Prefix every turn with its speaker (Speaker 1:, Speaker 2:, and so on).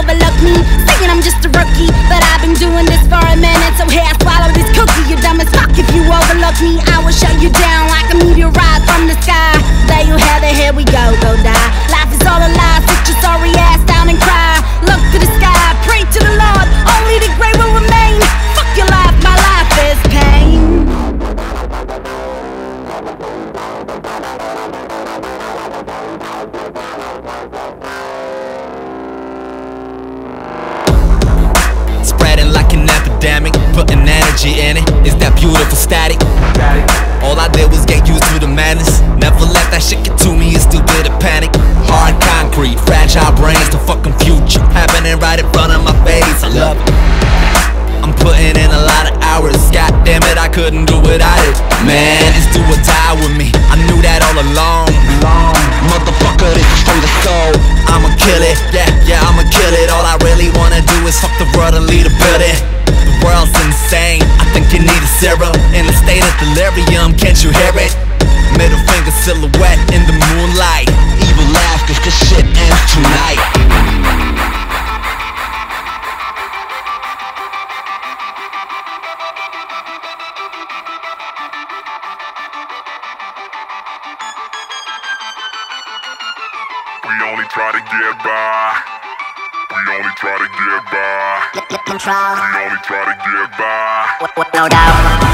Speaker 1: overlooked me Saying I'm just a rookie But I've been doing this for a minute. So here I swallow this cookie You're dumb as fuck. If you overlook me I will
Speaker 2: shut you down. Epidemic, putting energy in it, it. Is that beautiful static? All I did was get used to the madness. Never let that shit get to me, it's still bit of panic. Hard concrete, fragile brains, the fucking future happening right in front of my face. I love it. I'm putting in a lot of hours. God damn it, I couldn't do without it. Man, it's do or die with me. I knew that all along. Motherfucker, this is for the soul. I'ma kill it, yeah, yeah, I'ma kill it. All really wanna do is fuck the world and lead a building. The world's insane. I think you need a serum. In a state of delirium, can't you hear it? Middle finger silhouette in the moonlight. Evil laugh, cause this shit ends tonight.
Speaker 3: We only try to get by. We only try to get by.
Speaker 1: Control,
Speaker 3: We only try to get by.
Speaker 1: no doubt.